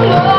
Oh,